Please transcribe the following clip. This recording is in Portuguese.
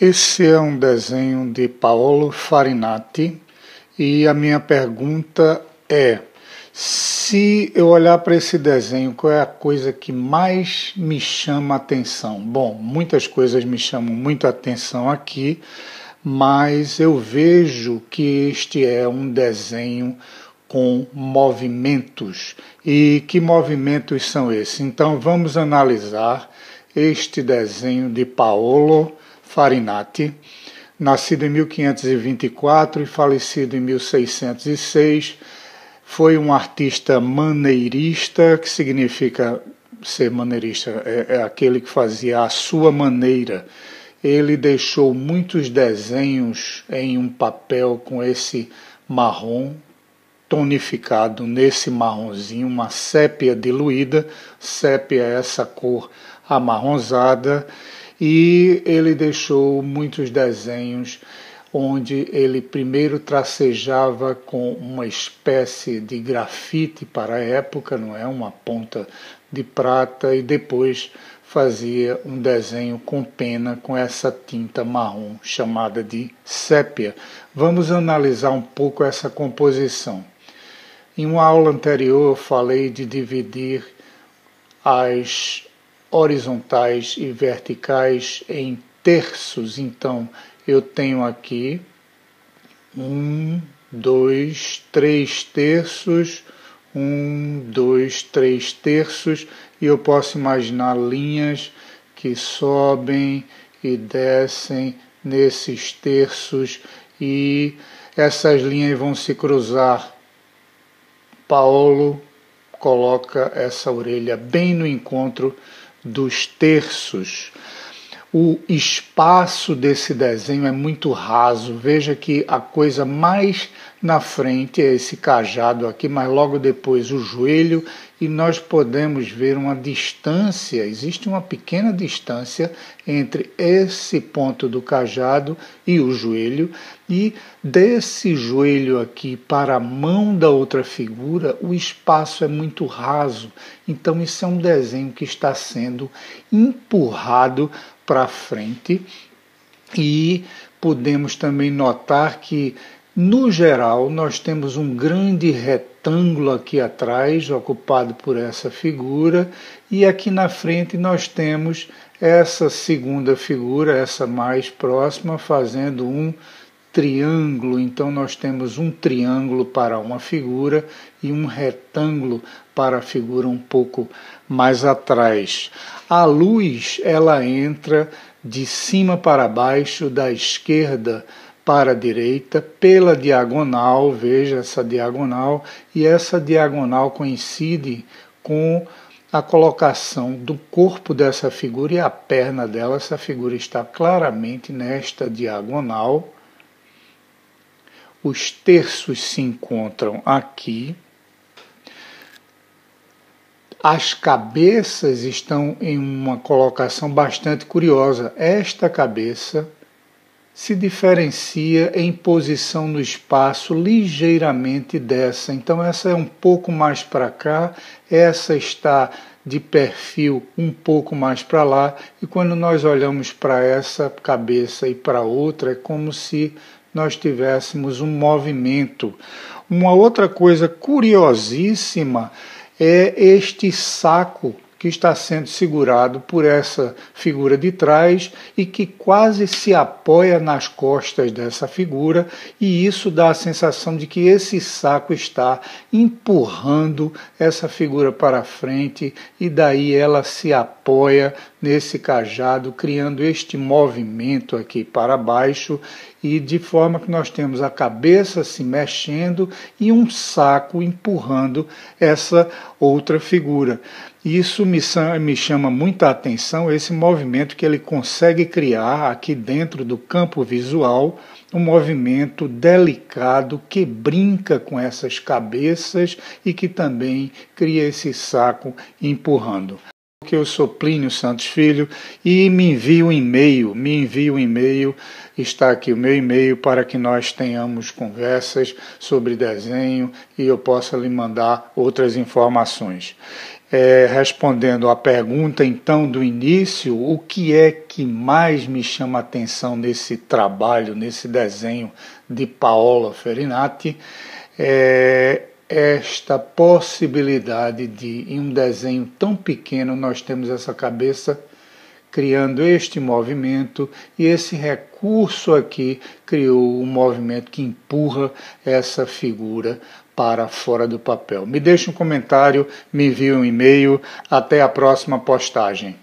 Esse é um desenho de Paolo Farinati e a minha pergunta é: se eu olhar para esse desenho, qual é a coisa que mais me chama a atenção? Bom, muitas coisas me chamam muito a atenção aqui, mas eu vejo que este é um desenho com movimentos. E que movimentos são esses? Então vamos analisar este desenho de Paolo Farinati, nascido em 1524 e falecido em 1606, foi um artista maneirista, que significa ser maneirista, é, é aquele que fazia a sua maneira. Ele deixou muitos desenhos em um papel com esse marrom tonificado. Nesse marronzinho, uma sépia diluída, sépia é essa cor amarronzada, e ele deixou muitos desenhos onde ele primeiro tracejava com uma espécie de grafite para a época, não é, uma ponta de prata e depois fazia um desenho com pena com essa tinta marrom chamada de sépia. Vamos analisar um pouco essa composição. Em uma aula anterior eu falei de dividir as horizontais e verticais em terços. Então, eu tenho aqui um, dois, três terços, um, dois, três terços, e eu posso imaginar linhas que sobem e descem nesses terços e essas linhas vão se cruzar. Paulo coloca essa orelha bem no encontro dos terços. O espaço desse desenho é muito raso. Veja que a coisa mais na frente é esse cajado aqui, mas logo depois o joelho, e nós podemos ver uma distância, existe uma pequena distância entre esse ponto do cajado e o joelho, e desse joelho aqui para a mão da outra figura, o espaço é muito raso. Então, isso é um desenho que está sendo empurrado para frente e podemos também notar que no geral, nós temos um grande retângulo aqui atrás, ocupado por essa figura, e aqui na frente nós temos essa segunda figura, essa mais próxima, fazendo um triângulo. Então, nós temos um triângulo para uma figura e um retângulo para a figura um pouco mais atrás. A luz, ela entra de cima para baixo, da esquerda para a direita, pela diagonal, veja essa diagonal, e essa diagonal coincide com a colocação do corpo dessa figura e a perna dela. Essa figura está claramente nesta diagonal. Os terços se encontram aqui. As cabeças estão em uma colocação bastante curiosa. Esta cabeça se diferencia em posição no espaço ligeiramente dessa. Então, essa é um pouco mais para cá, essa está de perfil um pouco mais para lá, e quando nós olhamos para essa cabeça e para outra, é como se nós tivéssemos um movimento. Uma outra coisa curiosíssima é este saco que está sendo segurado por essa figura de trás e que quase se apoia nas costas dessa figura, e isso dá a sensação de que esse saco está empurrando essa figura para frente e daí ela se apoia nesse cajado, criando este movimento aqui para baixo e de forma que nós temos a cabeça se mexendo e um saco empurrando essa outra figura. Isso me, me chama muita atenção, esse movimento que ele consegue criar aqui dentro do campo visual, um movimento delicado que brinca com essas cabeças e que também cria esse saco empurrando que eu sou Plínio Santos Filho e me envie um e-mail, me envie um e-mail, está aqui o meu e-mail para que nós tenhamos conversas sobre desenho e eu possa lhe mandar outras informações. é, respondendo à pergunta então do início, o que é que mais me chama a atenção nesse trabalho, nesse desenho de Paola Ferinati, é esta possibilidade de, em um desenho tão pequeno, nós temos essa cabeça criando este movimento e esse recurso aqui criou um movimento que empurra essa figura para fora do papel. Me deixe um comentário, me envie um e-mail. Até a próxima postagem.